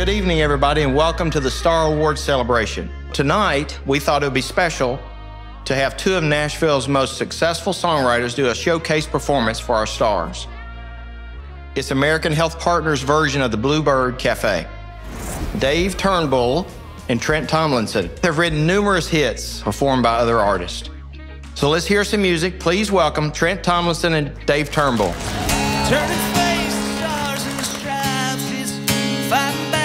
Good evening, everybody, and welcome to the Star Awards celebration. Tonight, we thought it would be special to have two of Nashville's most successful songwriters do a showcase performance for our stars. It's American Health Partners' version of the Bluebird Cafe. Dave Turnbull and Trent Tomlinson have written numerous hits performed by other artists. So let's hear some music. Please welcome Trent Tomlinson and Dave Turnbull. Face stars and stripes, it's fighting back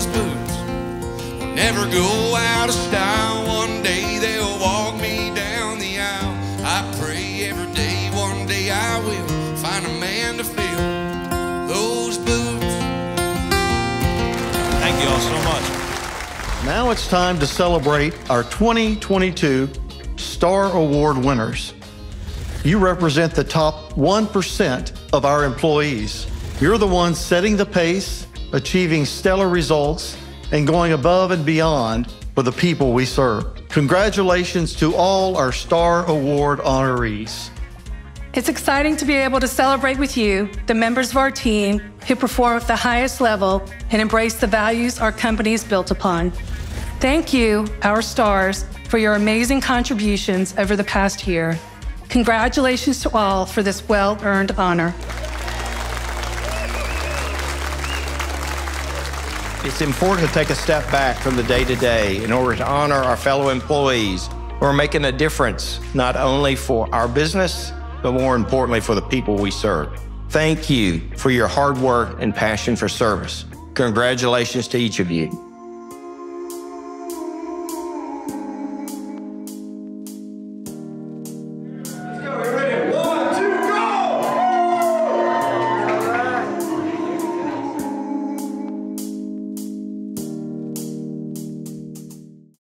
Those boots will never go out of style. One day they'll walk me down the aisle. I pray every day, one day I will find a man to fill those boots. Thank you all so much. Now it's time to celebrate our 2022 Star Award winners. You represent the top 1% of our employees. You're the ones setting the pace, achieving stellar results, and going above and beyond for the people we serve. Congratulations to all our Star Award honorees. It's exciting to be able to celebrate with you, the members of our team who perform at the highest level and embrace the values our company is built upon. Thank you, our stars, for your amazing contributions over the past year. Congratulations to all for this well earned honor. It's important to take a step back from the day to day in order to honor our fellow employees who are making a difference not only for our business, but more importantly for the people we serve. Thank you for your hard work and passion for service. Congratulations to each of you.